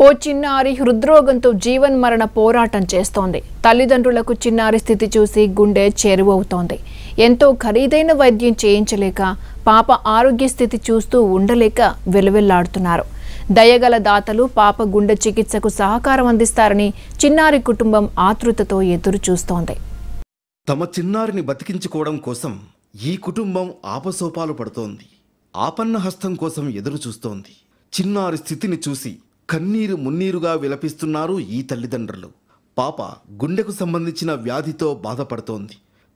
ఓ చిన్నారి హృద్రోగంతో జీవన్ మరణ పోరాటం చేస్తోంది. తల్లిదండ్రులకు చిన్నారి స్థితి చూసి గుండె చెరువవుతోంది. ఎంతో ఖరీదైన వైద్యం చేయించలేక పాప ఆరోగ్య స్థితి చూస్తూ ఉండలేక వెలువెల్లాడుతున్నారు. దయగల దాతలు పాప గుండె చికిత్సకు సహకారం అందిస్తారని చిన్నారి కుటుంబం ఆతృతతో ఎదురు చూస్తోంది తమ చిన్నారిని బతికించుకోవడం కోసం ఈ కుటుంబం ఆపసోపాలు పడుతోంది. ఆపన్న హస్తం కోసం ఎదురు చూస్తోంది చిన్నారి స్థితిని చూసి కన్నీరు మున్నీరుగా విలపిస్తున్నారు ఈ తల్లిదండ్రులు. పాప గుండెకు సంబంధించిన వ్యాధితో బాధపడుతోంది.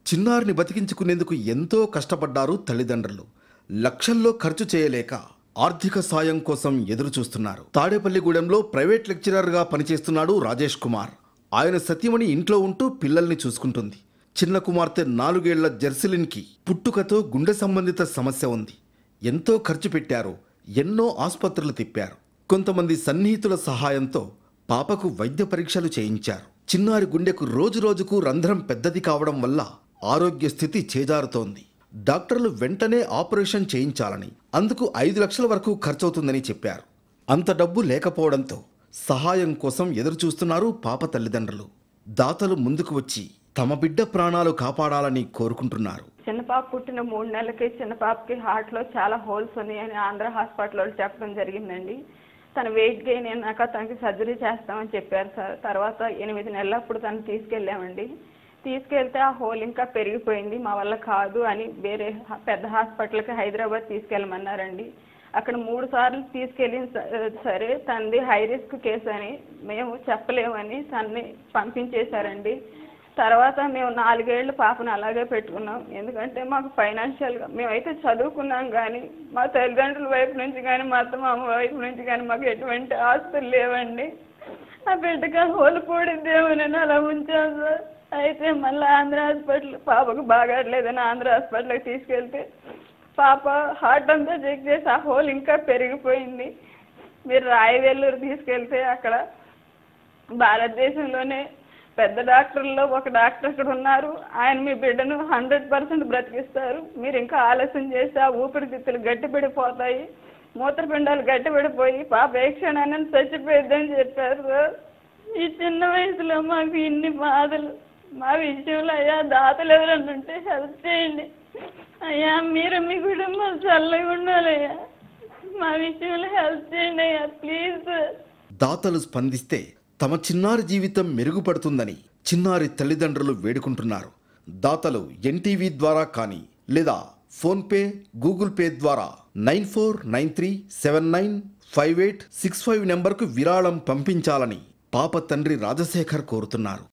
చిన్నారిని బతికించుకునేందుకు ఎంతో కష్టపడ్డారు తల్లిదండ్రులు. లక్షల్లో ఖర్చు చేయలేక ఆర్థిక సాయం కోసం ఎదురు చూస్తున్నారు తాడేపల్లిగూడెంలో ప్రైవేట్ లెక్చరర్గా పనిచేస్తున్నాడు రాజేష్ కుమార్. ఆయన సతీమణి ఇంట్లో ఉంటూ పిల్లల్ని చూసుకుంటుంది. చిన్న కుమార్తె నాలుగేళ్ళ జెర్సిలిన్కి పుట్టుకతో గుండె సంబంధిత సమస్య ఉంది. ఎంతో ఖర్చు పెట్టారు. ఎన్నో ఆసుపత్రులు తిప్పారు. కొంతమంది సన్నిహితుల సహాయంతో పాపకు వైద్య పరీక్షలు చేయించారు. చిన్నారి గుండెకు రోజురోజుకు రంధ్రం పెద్దది కావడం వల్ల ఆరోగ్య స్థితి చేజారుతోంది. డాక్టర్లు వెంటనే ఆపరేషన్ చేయించాలని అందుకు ఐదు లక్షల వరకు ఖర్చవుతుందని చెప్పారు. అంత డబ్బు లేకపోవడంతో సహాయం కోసం ఎదురుచూస్తున్నారు పాప తల్లిదండ్రులు. దాతలు ముందుకు వచ్చి తమ బిడ్డ ప్రాణాలు కాపాడాలని కోరుకుంటున్నారు. చిన్న పాప పుట్టిన మూడు నెలలకి చిన్న పాపకి హార్ట్లో చాలా హోల్స్ ఉన్నాయని ఆంధ్ర హాస్పిటల్ వాళ్ళు చెప్పడం జరిగిందండి. తన వెయిట్ గెయిన్ అయినాక తనకి సర్జరీ చేస్తామని చెప్పారు సార్. తర్వాత ఎనిమిది నెలలప్పుడు తను తీసుకెళ్ళామండి. తీసుకెళ్తే ఆ హోల్ ఇంకా పెరిగిపోయింది. మా వల్ల కాదు అని వేరే పెద్ద హాస్పిటల్కి హైదరాబాద్ తీసుకెళ్ళమన్నారండి. అక్కడ మూడు సార్లు తీసుకెళ్ళిన సరే తనది హై రిస్క్ కేసు అని మేము చెప్పలేమని తన్ని పంపించేశారండి. తర్వాత మేము నాలుగేళ్ళు పాపను అలాగే పెట్టుకున్నాం. ఎందుకంటే మాకు ఫైనాన్షియల్గా మేమైతే చదువుకున్నాం కానీ మా తల్లిదండ్రుల వైపు నుంచి కానీ మా అత్త మామ వైపు నుంచి కానీ మాకు ఎటువంటి ఆస్తులు లేవండి. ఆ బిడ్డగా హోలు పూడిద్దేమోనని అలా ఉంచాం సార్. అయితే మళ్ళీ ఆంధ్ర హాస్పిటల్ పాపకు బాగాట్లేదని ఆంధ్ర హాస్పిటల్కి తీసుకెళ్తే పాప హార్ట్ అంతా చెక్ చేసి ఆ హోల్ ఇంకా పెరిగిపోయింది. మీరు రాయవెల్లూరు తీసుకెళ్తే అక్కడ భారతదేశంలోనే పెద్ద డాక్టర్లో ఒక డాక్టర్ అక్కడ ఉన్నారు. ఆయన మీ బిడ్డను హండ్రెడ్ పర్సెంట్ బ్రతికిస్తారు. మీరు ఇంకా ఆలస్యం చేస్తే ఆ ఊపిరితిత్తులు గట్టిపడిపోతాయి. మూత్రపిండాలు గట్టిపడిపోయి పాప ఏ క్షణాన్ని చచ్చిపోయిద్దని చెప్పారు సార్. ఈ చిన్న వయసులో మాకు ఇన్ని బాధలు. మా విషయంలో అయ్యా దాతలు ఎవరన్నా ఉంటే హెల్ప్ చేయండి. అయ్యా మీరు మీ కుటుంబం చల్లగా ఉండాలయ్యా మా విషయంలో హెల్ప్ చేయండి అయ్యా ప్లీజ్ దాతలు స్పందిస్తే తమ చిన్నారి జీవితం మెరుగుపడుతుందని చిన్నారి తల్లిదండ్రులు వేడుకుంటున్నారు. దాతలు ఎన్టీవీ ద్వారా కానీ లేదా ఫోన్పే గూగుల్ పే ద్వారా nine four nine three seven nine five eight six five నెంబర్కు విరాళం పంపించాలని పాప తండ్రి రాజశేఖర్ కోరుతున్నారు.